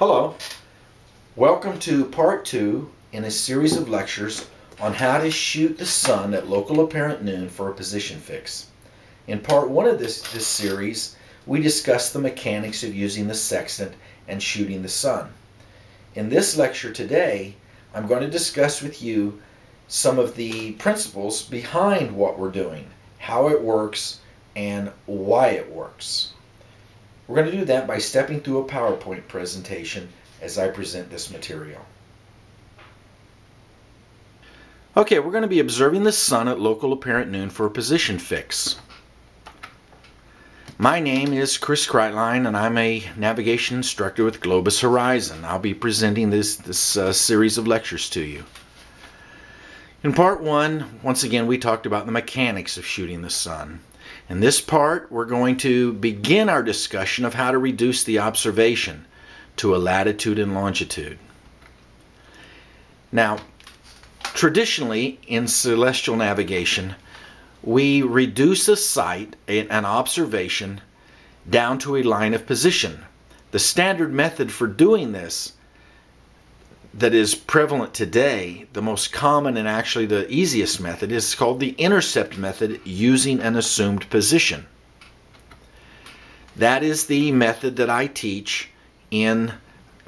Hello. Welcome to part two in a series of lectures on how to shoot the sun at local apparent noon for a position fix. In part one of this, this series, we discussed the mechanics of using the sextant and shooting the sun. In this lecture today, I'm going to discuss with you some of the principles behind what we're doing, how it works, and why it works. We're going to do that by stepping through a PowerPoint presentation as I present this material. Okay, we're going to be observing the sun at local apparent noon for a position fix. My name is Chris Kreitlein, and I'm a navigation instructor with Globus Horizon. I'll be presenting this, this uh, series of lectures to you. In part one, once again, we talked about the mechanics of shooting the sun. In this part, we're going to begin our discussion of how to reduce the observation to a latitude and longitude. Now, traditionally in celestial navigation, we reduce a sight, an observation, down to a line of position. The standard method for doing this that is prevalent today, the most common and actually the easiest method, is called the intercept method using an assumed position. That is the method that I teach in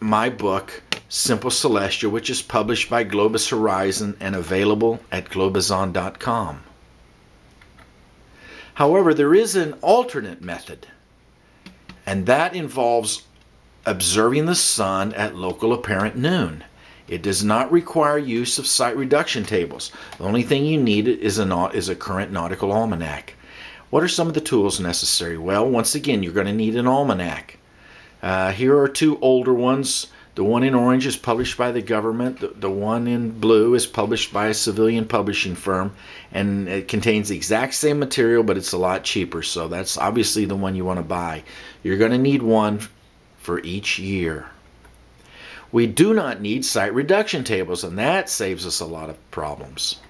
my book, Simple Celestial, which is published by Globus Horizon and available at globazon.com. However, there is an alternate method, and that involves observing the sun at local apparent noon. It does not require use of sight reduction tables. The only thing you need is a, is a current nautical almanac. What are some of the tools necessary? Well, once again, you're going to need an almanac. Uh, here are two older ones. The one in orange is published by the government. The, the one in blue is published by a civilian publishing firm, and it contains the exact same material, but it's a lot cheaper. So that's obviously the one you want to buy. You're going to need one for each year. We do not need sight reduction tables, and that saves us a lot of problems,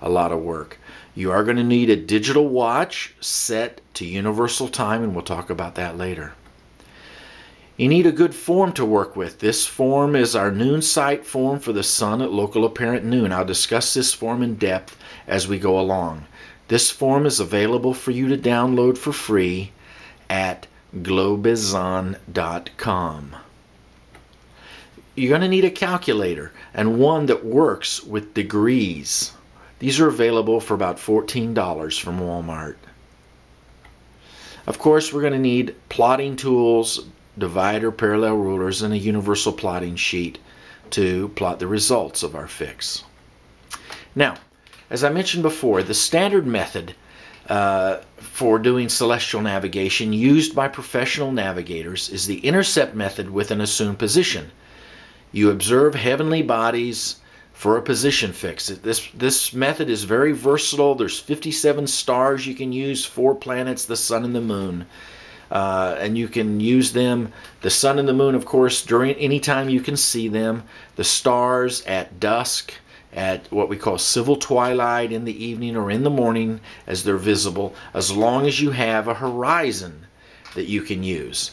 a lot of work. You are going to need a digital watch set to universal time, and we'll talk about that later. You need a good form to work with. This form is our noon sight form for the sun at local apparent noon. I'll discuss this form in depth as we go along. This form is available for you to download for free at globazon.com. You're going to need a calculator and one that works with degrees. These are available for about $14 from Walmart. Of course, we're going to need plotting tools, divider, parallel rulers, and a universal plotting sheet to plot the results of our fix. Now, as I mentioned before, the standard method for doing celestial navigation used by professional navigators is the intercept method with an assumed position. You observe heavenly bodies for a position fix. This, this method is very versatile. There's 57 stars you can use, four planets, the sun and the moon. Uh, and you can use them, the sun and the moon, of course, during any time you can see them. The stars at dusk, at what we call civil twilight in the evening or in the morning as they're visible, as long as you have a horizon that you can use.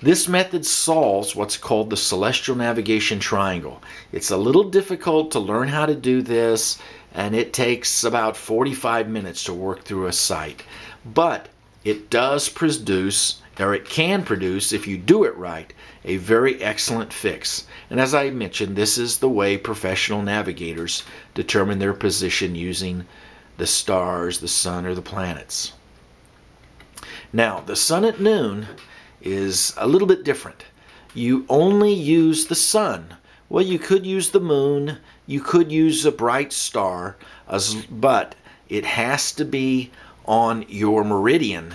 This method solves what's called the celestial navigation triangle. It's a little difficult to learn how to do this, and it takes about 45 minutes to work through a sight. But it does produce, or it can produce, if you do it right, a very excellent fix. And as I mentioned, this is the way professional navigators determine their position using the stars, the sun, or the planets. Now, the sun at noon is a little bit different. You only use the sun. Well, you could use the moon, you could use a bright star, but it has to be on your meridian,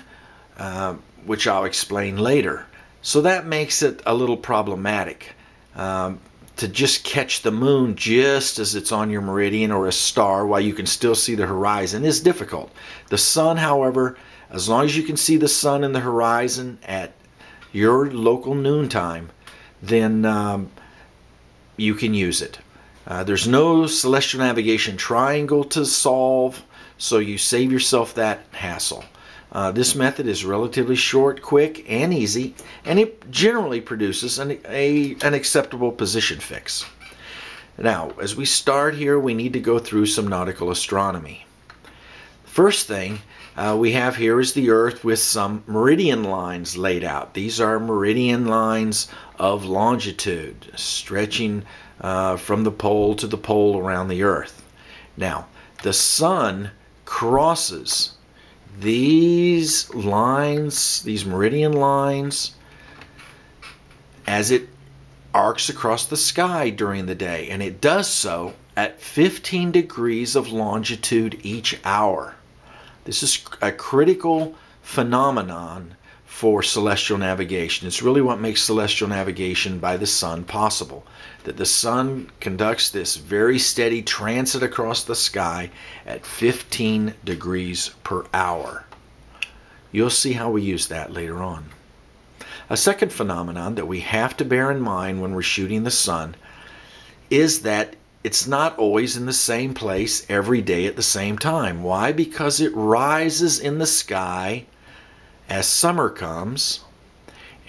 uh, which I'll explain later. So that makes it a little problematic. Um, to just catch the moon just as it's on your meridian or a star while you can still see the horizon is difficult. The sun, however, as long as you can see the sun in the horizon at your local noontime, then um, you can use it. Uh, there's no celestial navigation triangle to solve, so you save yourself that hassle. Uh, this method is relatively short, quick, and easy, and it generally produces an, a, an acceptable position fix. Now, as we start here, we need to go through some nautical astronomy. First thing uh, we have here is the Earth with some meridian lines laid out. These are meridian lines of longitude, stretching uh, from the pole to the pole around the Earth. Now, the Sun crosses these lines, these meridian lines, as it arcs across the sky during the day, and it does so at 15 degrees of longitude each hour. This is a critical phenomenon for celestial navigation. It's really what makes celestial navigation by the sun possible. That the sun conducts this very steady transit across the sky at 15 degrees per hour. You'll see how we use that later on. A second phenomenon that we have to bear in mind when we're shooting the sun is that it's not always in the same place every day at the same time. Why? Because it rises in the sky as summer comes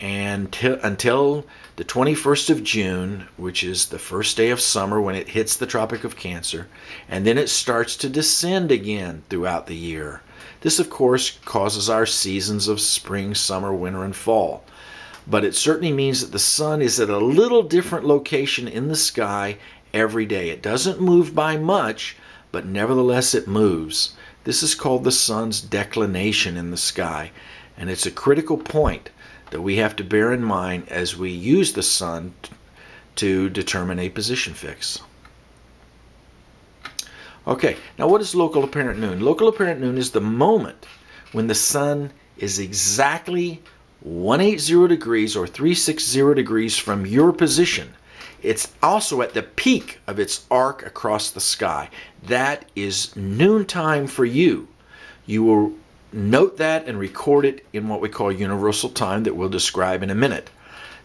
and t- until the 21st of June, which is the first day of summer when it hits the Tropic of Cancer, and then it starts to descend again throughout the year. This, of course, causes our seasons of spring, summer, winter, and fall but it certainly means that the sun is at a little different location in the sky every day. It doesn't move by much, but nevertheless it moves. This is called the sun's declination in the sky, and it's a critical point that we have to bear in mind as we use the sun to determine a position fix. Okay, now what is local apparent noon? Local apparent noon is the moment when the sun is exactly 180 degrees or 360 degrees from your position. It's also at the peak of its arc across the sky. That is noontime for you. You will note that and record it in what we call universal time that we'll describe in a minute.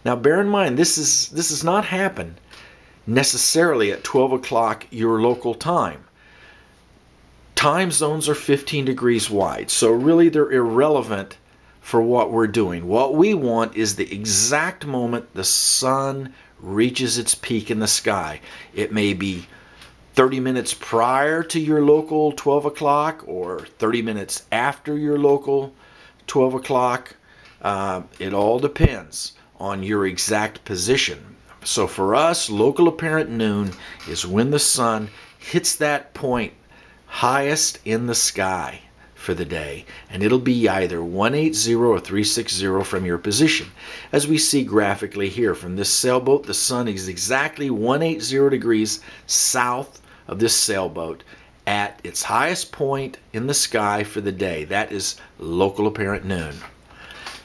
Now bear in mind this is this does not happen necessarily at 12 o'clock your local time. Time zones are 15 degrees wide, so really they're irrelevant for what we're doing. What we want is the exact moment the sun reaches its peak in the sky. It may be 30 minutes prior to your local 12 o'clock or 30 minutes after your local 12 o'clock. Uh, it all depends on your exact position. So for us, local apparent noon is when the sun hits that point highest in the sky for the day, and it'll be either 180 or 360 from your position. As we see graphically here from this sailboat, the sun is exactly 180 degrees south of this sailboat at its highest point in the sky for the day. That is local apparent noon.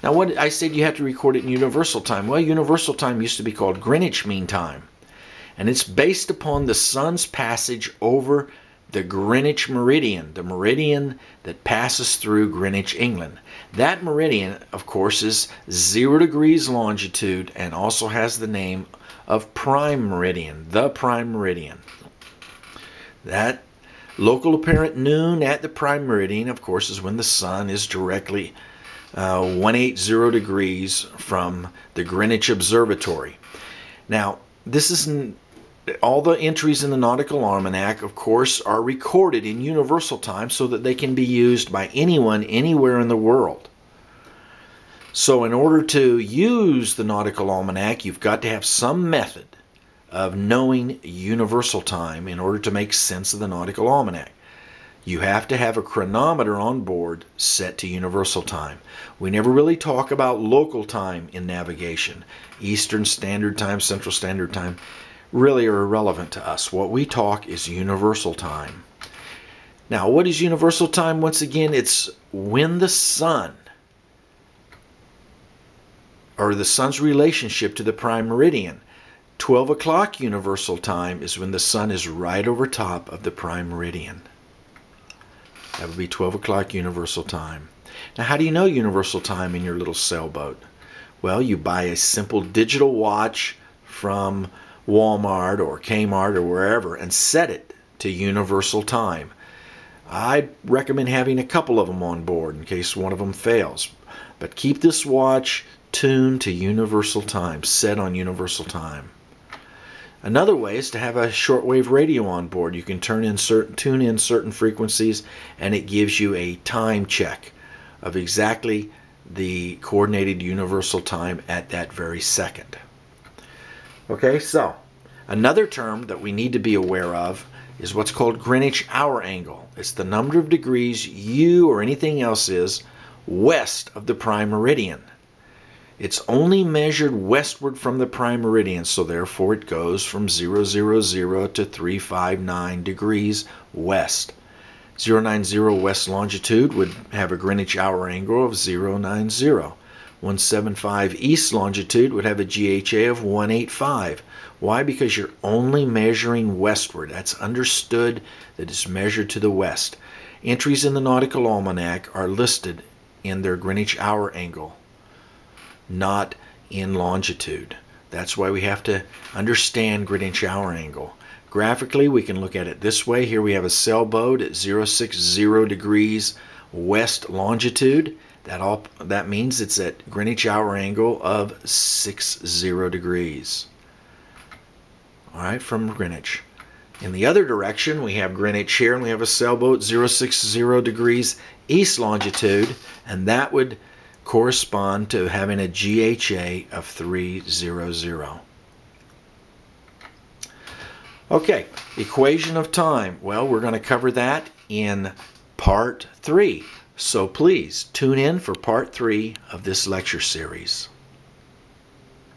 Now, what I said you have to record it in universal time. Well, universal time used to be called Greenwich Mean Time, and it's based upon the sun's passage over the Greenwich Meridian, the meridian that passes through Greenwich, England. That meridian, of course, is zero degrees longitude and also has the name of prime meridian, the prime meridian. That local apparent noon at the prime meridian, of course, is when the sun is directly uh, 180 degrees from the Greenwich Observatory. Now, this isn't all the entries in the Nautical Almanac, of course, are recorded in universal time so that they can be used by anyone anywhere in the world. So, in order to use the Nautical Almanac, you've got to have some method of knowing universal time in order to make sense of the Nautical Almanac. You have to have a chronometer on board set to universal time. We never really talk about local time in navigation Eastern Standard Time, Central Standard Time really are irrelevant to us. What we talk is universal time. Now, what is universal time? Once again, it's when the sun or the sun's relationship to the prime meridian. 12 o'clock universal time is when the sun is right over top of the prime meridian. That would be 12 o'clock universal time. Now, how do you know universal time in your little sailboat? Well, you buy a simple digital watch from Walmart or Kmart or wherever and set it to universal time. I'd recommend having a couple of them on board in case one of them fails. But keep this watch tuned to universal time, set on universal time. Another way is to have a shortwave radio on board. You can turn in certain, tune in certain frequencies and it gives you a time check of exactly the coordinated universal time at that very second. Okay, so another term that we need to be aware of is what's called Greenwich hour angle. It's the number of degrees you or anything else is west of the prime meridian. It's only measured westward from the prime meridian, so therefore it goes from 000 to 359 degrees west. 090 west longitude would have a Greenwich hour angle of 090. 175 east longitude would have a GHA of 185. Why? Because you're only measuring westward. That's understood that it's measured to the west. Entries in the Nautical Almanac are listed in their Greenwich hour angle not in longitude. That's why we have to understand Greenwich hour angle. Graphically, we can look at it this way. Here we have a sailboat at 060 degrees west longitude. That all that means it's at Greenwich hour angle of 60 degrees. All right, from Greenwich. In the other direction, we have Greenwich here, and we have a sailboat 060 degrees east longitude, and that would correspond to having a GHA of 300. Okay, equation of time. Well, we're going to cover that in part three. So please tune in for part three of this lecture series.